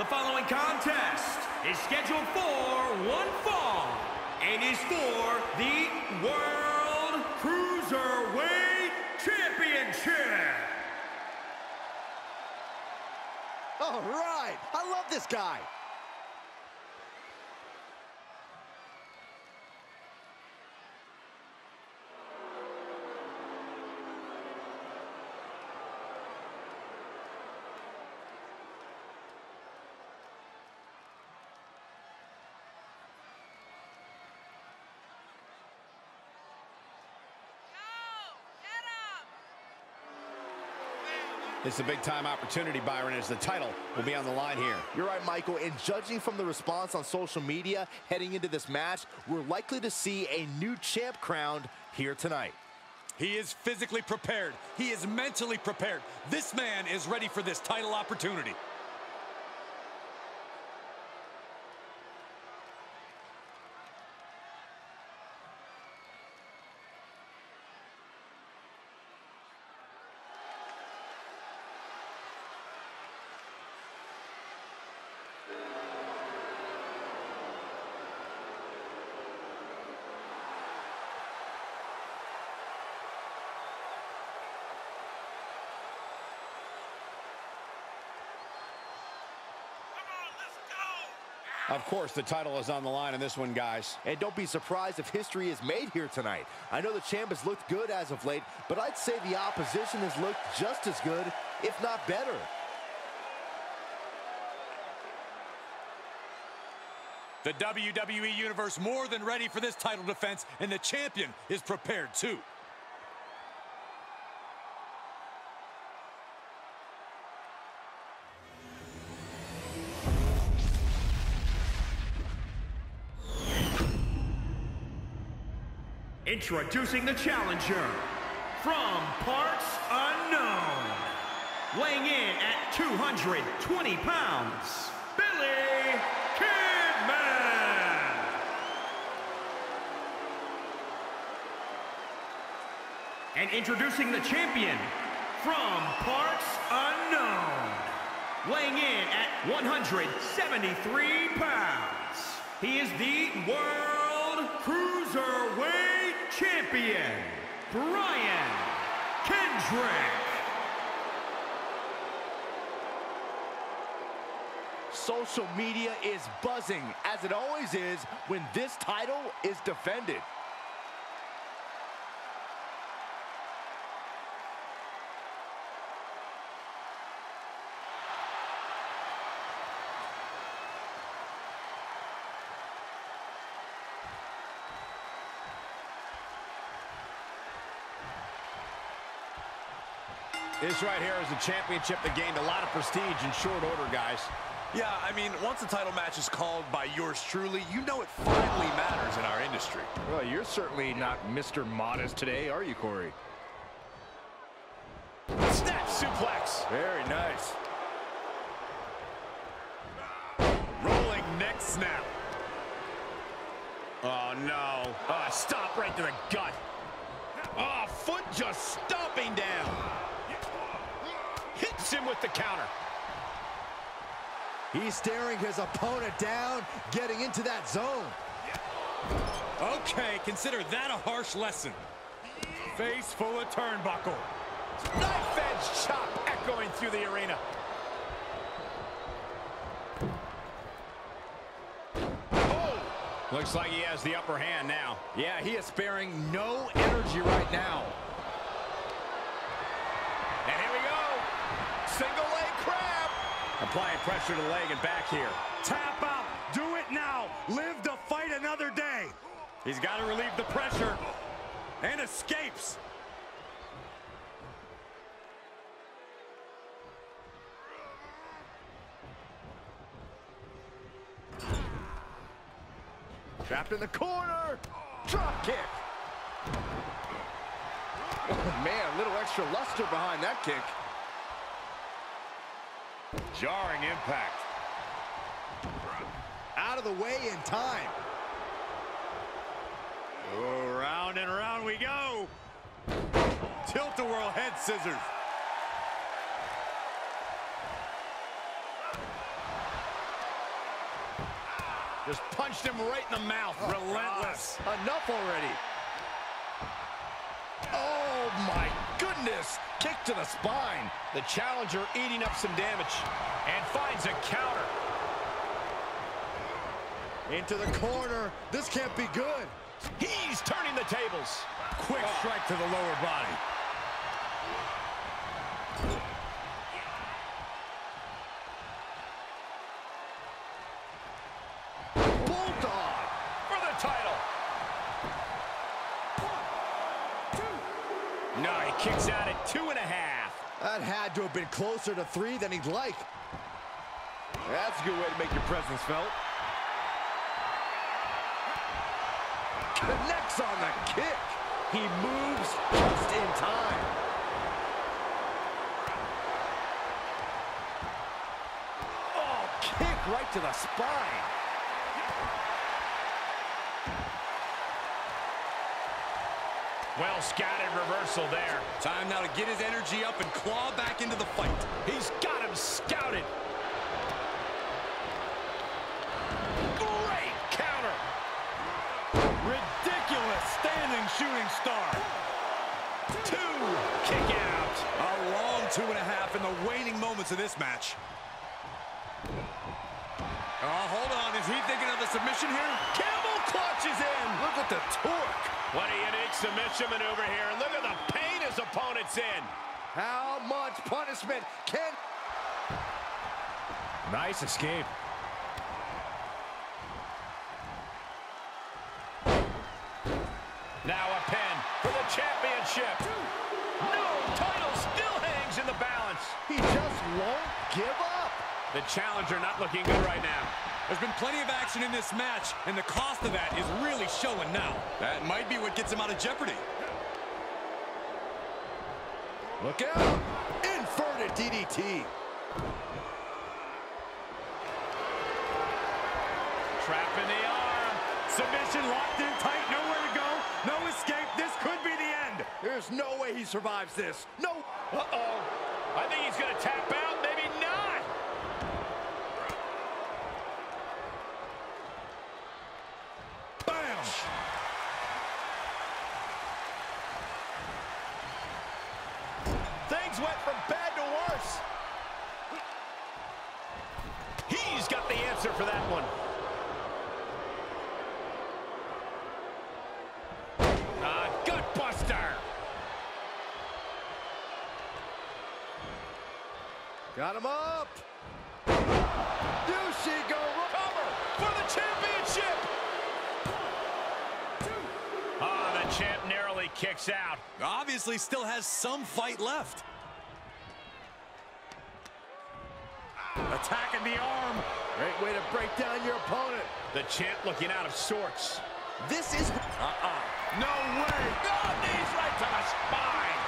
The following contest is scheduled for one fall and is for the World Cruiserweight Championship. All right, I love this guy. It's a big-time opportunity, Byron, as the title will be on the line here. You're right, Michael. And judging from the response on social media heading into this match, we're likely to see a new champ crowned here tonight. He is physically prepared. He is mentally prepared. This man is ready for this title opportunity. Of course, the title is on the line in this one, guys. And don't be surprised if history is made here tonight. I know the champ has looked good as of late, but I'd say the opposition has looked just as good, if not better. The WWE Universe more than ready for this title defense, and the champion is prepared too. Introducing the challenger from parts unknown, weighing in at 220 pounds, Billy Kidman. And introducing the champion from parts unknown, weighing in at 173 pounds, he is the World Cruiserweight Champion, Brian Kendrick. Social media is buzzing, as it always is when this title is defended. This right here is a championship that gained a lot of prestige in short order, guys. Yeah, I mean, once a title match is called by yours truly, you know it finally matters in our industry. Well, you're certainly not Mr. Modest today, are you, Corey? Snap suplex. Very nice. Rolling neck snap. Oh, no. Oh, stop right to the gut. Oh, foot just stomping down. Hits him with the counter. He's staring his opponent down, getting into that zone. Okay, consider that a harsh lesson. Face full of turnbuckle. Knife edge chop echoing through the arena. Oh! Looks like he has the upper hand now. Yeah, he is sparing no energy right now. And here we go. Single leg crab. Applying pressure to the leg and back here. Tap out. Do it now. Live to fight another day. He's got to relieve the pressure and escapes. Trapped in the corner. Drop kick. Oh, man, a little extra luster behind that kick. Jarring impact. Out of the way in time. Oh, round and round we go. Tilt-a-whirl head scissors. Just punched him right in the mouth. Oh, Relentless. Enough already. Oh, my goodness. Kick to the spine. The challenger eating up some damage. And finds a counter. Into the corner. This can't be good. He's turning the tables. Quick oh. strike to the lower body. Bulldog. For the title. No, he kicks out at two and a half. That had to have been closer to three than he'd like. That's a good way to make your presence felt. Connects on the kick. He moves just in time. Oh, kick right to the spine. Well scouted reversal there. Time now to get his energy up and claw back into the fight. He's got him scouted. Great counter. Ridiculous standing shooting star. Two. Kick out. A long two and a half in the waning moments of this match. Oh, hold on. Is he thinking of the submission here? Campbell clutches in. Look at the torque. What a unique submission maneuver here. Look at the pain his opponent's in. How much punishment can... Nice escape. Now a pin for the championship. No, title still hangs in the balance. He just won't give up. The challenger not looking good right now. There's been plenty of action in this match, and the cost of that is really showing now. That might be what gets him out of jeopardy. Look out. Inverted DDT. Trap in the arm. Submission locked in tight, nowhere to go, no escape. This could be the end. There's no way he survives this. No. Uh-oh. I think he's going to tap out. Maybe not. Bam! Things went from bad to worse. He's got the answer for that one. Ah, gut buster. Got him up. Do she? Cover for the championship. Ah, the champ narrowly kicks out. Obviously still has some fight left. Attacking the arm. Great way to break down your opponent. The champ looking out of sorts. This is... Uh-uh. No way. Oh, knees right to the spine.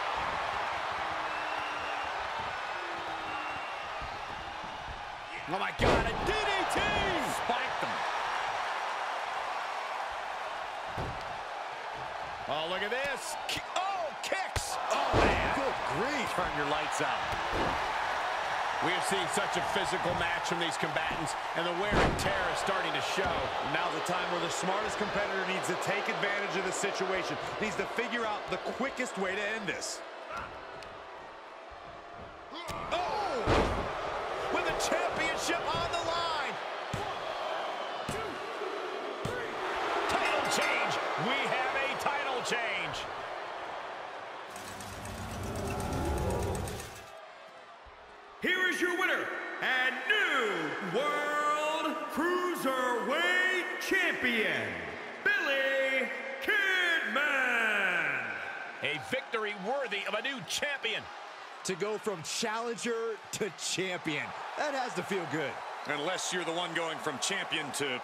Oh, my God, a DDT. Spiked them. Oh, look at this. Oh, kicks. Oh, man. Good grief. Turn your lights out. We have seen such a physical match from these combatants, and the wear and tear is starting to show. Now's the time where the smartest competitor needs to take advantage of the situation. Needs to figure out the quickest way to end this. Champion, Billy Kidman. A victory worthy of a new champion. To go from challenger to champion. That has to feel good. Unless you're the one going from champion to